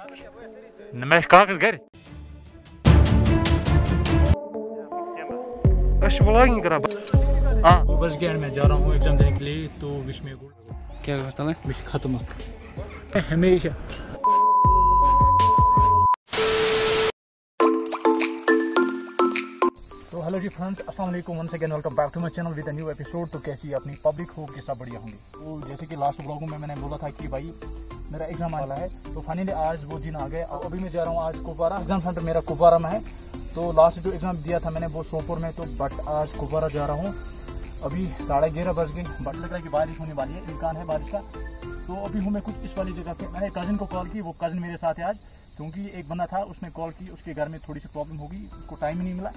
अच्छा करा? हाँ। बस गया मैं जा रहा हूँ एग्ज़ाम देने के लिए तो विश में क्या करता मैं? विश खत्म हमेशा। तो हेलो जी फ्रेंड्स अस्सलाम वालेकुम once again welcome back to my channel with a new episode तो कैसी अपनी पब्लिक हो के सब बढ़िया होंगी? तो जैसे कि लास्ट ब्लॉग में मैंने बोला था कि भाई मेरा एग्ज़ाम वाला है। तो फाइनली आज वो दिन आ गए। और अभी मैं जा रहा हूँ आज कुपवारा एग्ज़ाम सेंटर मेरा कुपवारा में है। तो लास्ट जो एग्ज़ाम दिया था मैंने वो सोपुर में तो बट आज कुपवारा जा रहा हूँ। अभी साढ़े ग्यारह बज गई बट लग रहा है कि बारिश होने वाली है। इम्कान है बारिश का। तो अभी हूँ मैं कुछ इस वाली जगह पे। मैंने कज़न को कॉल की। वो कज़न मेरे साथ है आज। क्योंकि एक बंदा था, उसने कॉल की। उसके घर में थोड़ी सी प्रॉब्लम होगी। उसको टाइम ही नहीं मिला।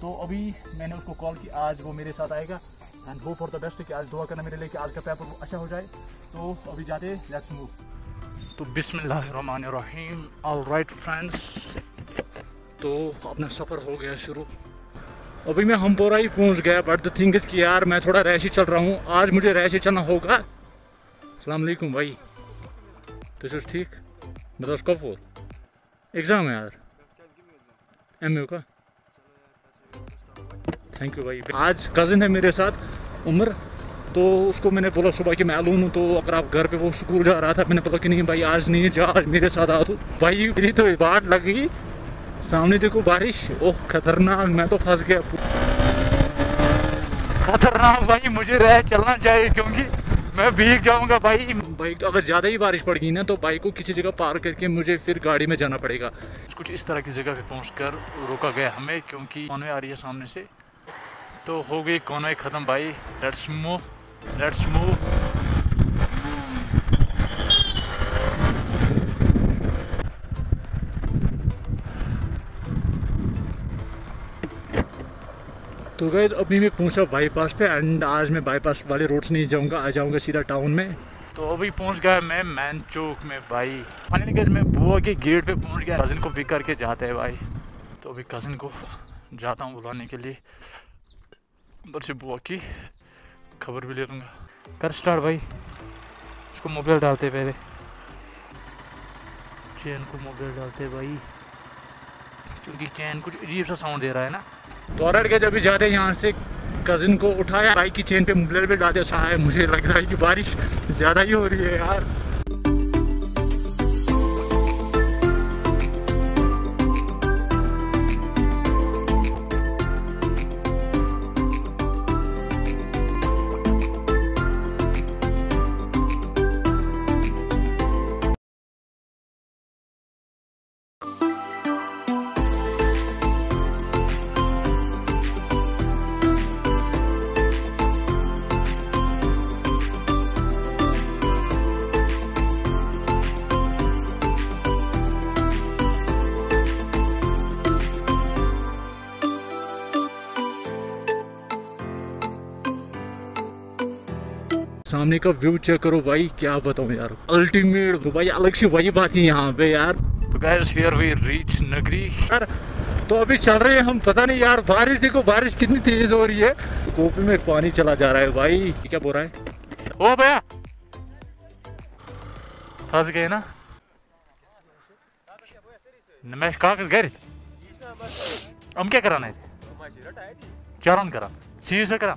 तो अभी मैंने उसको कॉल की। आज वो मेरे साथ आएगा। एंड वो फॉर द बेस्ट कि आज दुआ करना मेरे लिए कि आज का पेपर अच्छा हो जाए। तो अभी जाते लेट्स मूव तो बिस्मिल्लाहिर्रहमानिर्रहीम। ऑल राइट फ्रेंड्स तो अपना सफ़र हो गया शुरू। अभी मैं हमपोरा ही पहुँच गया बट द थिंग इज़ कि यार मैं थोड़ा रैश ही चल रहा हूँ। आज मुझे रैश ही चलना होगा। अस्सलाम वालेकुम भाई। तो सर ठीक? मतलब कब हो? एग्ज़ाम है यार। एमयू का? थैंक यू भाई। आज कज़न है मेरे साथ, उम्र। तो उसको मैंने बोला, सुबह कि मैं आलून हूँ तो अगर आप घर पे वो स्कूल जा रहा था, मैंने बोला कि नहीं भाई, आज नहीं, जा, आज मेरे साथ आ तो। भाई, मेरी तो बात लगी। सामने देखो बारिश। ओह, खतरनाक, मैं तो फंस गया। खतरनाक भाई, मुझे रह चलना चाहिए, क्योंकि मैं भीग जाऊँगा भाई। बाइक अगर ज़्यादा ही बारिश पड़ गई ना तो बाइक को किसी जगह पार करके मुझे फिर गाड़ी में जाना पड़ेगा। कुछ इस तरह की जगह पे पहुँच कर रोका गया हमें, क्योंकि कौन आ रही है सामने से? तो हो गई कौन ख़त्म भाई। लेट्स मूव लेट्स मूव तो गए अभी मैं पहुँचा बाईपास पे एंड आज मैं बाईपास वाले रोड से नहीं जाऊँगा आ जाऊँगा सीधा टाउन में। तो अभी पहुँच गया मैं मैन चौक में भाई। फाइनली गए मैं बुआ के गेट पे पहुँच गया। कज़न को पिक करके जाते हैं भाई। तो अभी कज़न को जाता हूँ बुलाने के लिए। उधर से बुआ की खबर भी ले लूँगा। कर स्टार्ट भाई। इसको मोबाइल डालते पहले। चैन को मोबाइल डालते भाई। क्योंकि चैन कुछ अजीब सा साउंड दे रहा है ना। तो और के जब भी जाते यहाँ से कजिन को उठाया बाइक की चेन पे मोबाइल भी डालते अच्छा है मुझे लग रहा है कि बारिश ज़्यादा ही हो रही है यार। सामने का व्यू चेक करो भाई क्या बताऊँ यार। अल्टीमेट तो भाई अलग सी वही बात है यहाँ पे यार। तो गैस हियर वी रीच नगरी यार तो अभी चल रहे हैं हम पता नहीं यार बारिश देखो बारिश कितनी तेज हो रही है। कोपी में पानी चला जा रहा है भाई क्या बोल रहा है? ओ भैया! फंस गए ना? नमेश कहाँ घर हम क्या कराना है? चारण करा। सी से करा।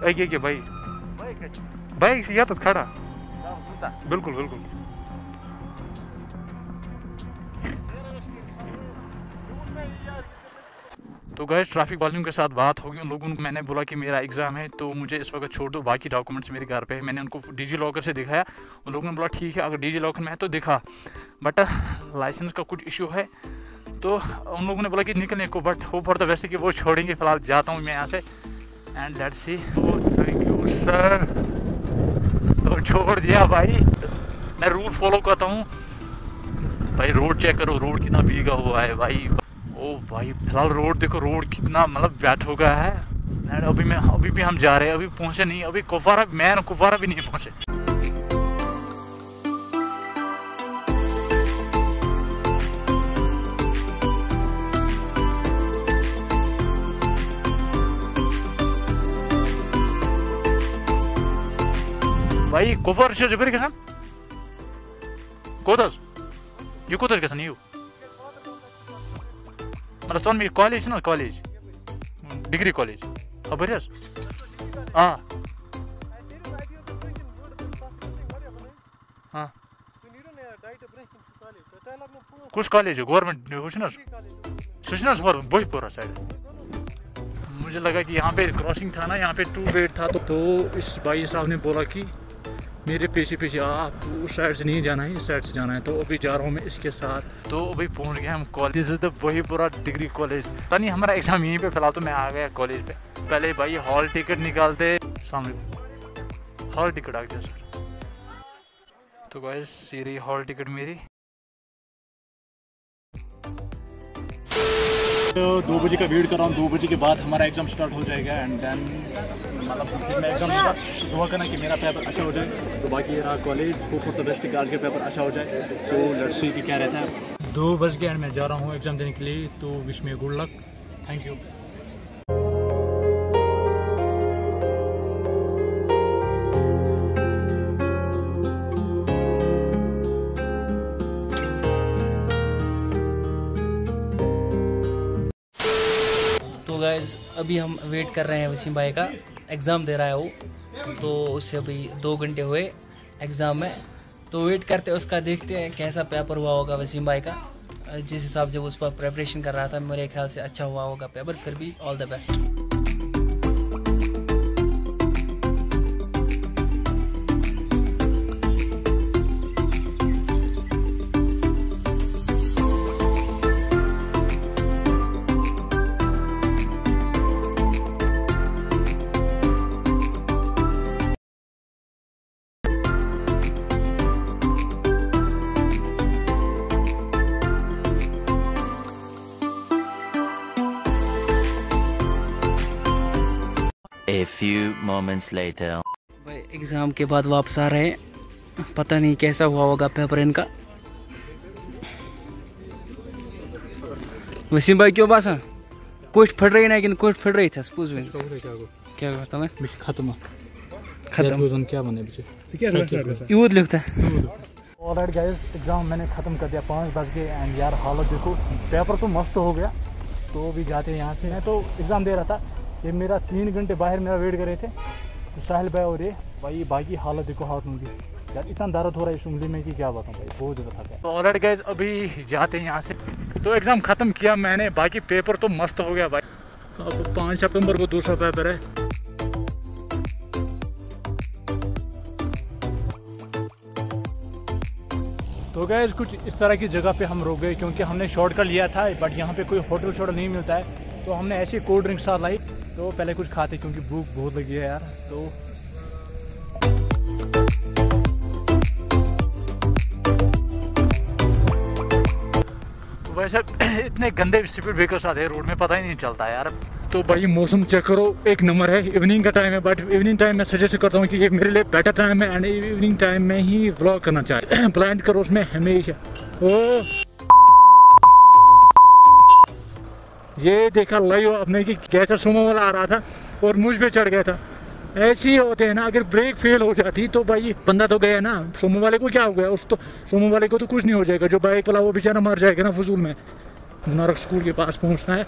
व्लॉगिंग करा भाई। भाई भाई यातत खड़ा। बिल्कुल बिल्कुल। तो गए ट्रैफ़िक वालों के साथ बात होगी। उन लोगों को मैंने बोला कि मेरा एग्ज़ाम है तो मुझे इस वक्त छोड़ दो। बाकी डॉक्यूमेंट्स मेरे घर पे है। मैंने उनको डिजी लॉकर से दिखाया। उन लोगों ने बोला ठीक है अगर डिजी लॉकर में है तो दिखा। बट लाइसेंस का कुछ इशू है। तो उन लोगों ने बोला कि निकलने को बट हो पड़ता वैसे कि वो छोड़ेंगे फ़िलहाल जाता हूँ मैं यहाँ से। And let's see thank you sir तो छोड़ दिया भाई। मैं रूट फॉलो करता हूँ। भाई रोड चेक करो रोड कितना भीगा हुआ है भाई। ओ भाई, फ़िलहाल रोड देखो रोड कितना मतलब बैठ हो गया है। एंड अभी मैं, अभी भी हम जा रहे हैं, अभी पहुँचे नहीं। अभी कुफारा मैं कुफारा भी नहीं पहुँचे। भाई कुफर से जुबिर गसान कोतस यू कोतस गसान यू मतलब चल मेरी कॉलेज ना कॉलेज डिग्री कॉलेज खबर है हाँ हाँ कुछ कॉलेज है गवर्नमेंट कुछ ना कुछ ना पूरा साइड मुझे लगा कि यहाँ पे क्रॉसिंग था ना यहाँ पे टू वेट था तो, तो इस भाई साहब ने बोला कि मेरे पीछे पीछे आप उस साइड से नहीं जाना है, इस साइड से जाना है। तो अभी जा रहा हूँ मैं इसके साथ। तो अभी पहुँच गए हम कॉलेज तो वही पूरा डिग्री कॉलेज पता नहीं हमारा एग्ज़ाम यहीं पे फ़िलहाल तो मैं आ गया कॉलेज पे। पहले भाई हॉल टिकट निकालते। हॉल टिकट आ गया सर तो भाई सीरी हॉल टिकट मेरी। तो दो बजे का वेट कर रहा हूँ, दो बजे के बाद हमारा एग्ज़ाम स्टार्ट हो जाएगा एंड देन मतलब फिर मैं एग्ज़ाम दुआ करना कि मेरा पेपर अच्छा हो जाए तो बाकी रहा college hope for the best कि आज का पेपर अच्छा हो जाए। तो लेट्स सी कि क्या रहता है। दो बज के एंड मैं जा रहा हूँ एग्ज़ाम देने के लिए तो wish me good luck thank you guys अभी हम वेट कर रहे हैं वसीम भाई का। एग्ज़ाम दे रहा है वो। तो उससे अभी दो घंटे हुए एग्ज़ाम में। तो वेट करते उसका, देखते हैं कैसा पेपर हुआ होगा वसीम भाई का। जिस हिसाब से वो उस पर प्रेपरेशन कर रहा था, मेरे ख्याल से अच्छा हुआ होगा पेपर फिर भी all the best A few moments later. भाई एग्ज़ाम के बाद वापस आ रहे हैं। पता नहीं कैसा हुआ होगा पेपर इनका वसीम भाई क्यों बासा कुछ फट रही ना कि कुछ फट रही था पूछ क्या करता मैं? खत्म। खत्म। क्या बने यूद लिखता है। ऑलराइट गाइस एग्ज़ाम मैंने ख़त्म कर दिया पाँच बज गए एंड यार हालत देखो पेपर तो मस्त हो गया तो भी जाते हैं यहाँ से। मैं तो एग्ज़ाम दे रहा था ये मेरा तीन घंटे बाहर मेरा वेट कर रहे थे। तो साहिल भाई और ये भाई बाकी हालत देखो हाथ उनकी यार इतना दर्द हो रहा है इस उंगली में कि क्या बताऊँ भाई बहुत ज़्यादा था तो ऑलरेडी गैस अभी जाते हैं यहाँ से। तो एग्ज़ाम ख़त्म किया मैंने बाकी पेपर तो मस्त हो गया भाई। अब पाँच सितंबर को दूसरा पेपर है। तो गए कुछ इस तरह की जगह पे हम रुक गए क्योंकि हमने शॉर्टकट लिया था बट यहाँ पे कोई होटल शोटल नहीं मिलता है। तो हमने ऐसी कोल्ड ड्रिंक साथ लाई तो पहले कुछ खाते क्योंकि भूख बहुत लगी है यार तो वैसे इतने गंदे स्पीड ब्रेकर्स आते हैं रोड में पता ही नहीं चलता यार। तो भाई मौसम चेक करो एक नंबर है इवनिंग का टाइम है बट इवनिंग टाइम मैं सजेस्ट करता हूँ कि ये मेरे लिए बेटर टाइम है एंड इवनिंग टाइम में ही व्लॉग करना चाहिए। प्लान करो उसमें हमेशा। ओ! ये देखा लाइव आपने कि कैसा सुमो वाला आ रहा था और मुझ पर चढ़ गया था। ऐसे ही होते हैं ना, अगर ब्रेक फेल हो जाती तो भाई, बंदा तो गया ना। सोमो वाले को क्या हो गया? उस तो सोमो वाले को तो कुछ नहीं हो जाएगा। जो बाइक वाला, वो बेचारा मर जाएगा ना फजूल में। मुनारक स्कूल के पास पहुँचना है।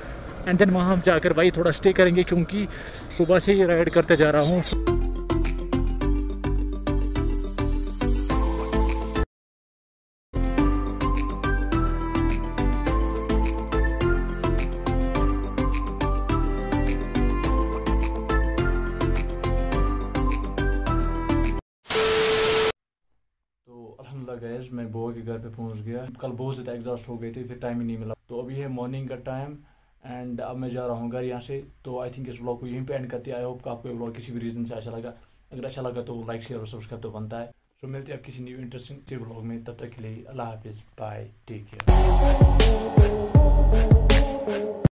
एंड देन वहाँ हम जाकर भाई थोड़ा स्टे करेंगे क्योंकि सुबह से ही राइड करते जा रहा हूँ। मैं बो के घर पे पहुँच गया। कल बहुत ज़्यादा एग्जॉस्ट हो गए थे, फिर टाइम ही नहीं मिला। तो अभी है मॉर्निंग का टाइम एंड अब मैं जा रहा हूँ घर यहाँ से। तो आई थिंक इस ब्लॉग को यहीं पे एंड करती है। आई होप आपको ब्लॉग किसी भी रीज़न से अच्छा लगा। अगर अच्छा लगा तो लाइक शेयर और सब्सक्राइब तो बनता है। तो मिलते हैं आप किसी न्यू इंटरेस्टिंग ब्लॉग में। तब तक के लिए अल्लाह हाफिज़। Bye take care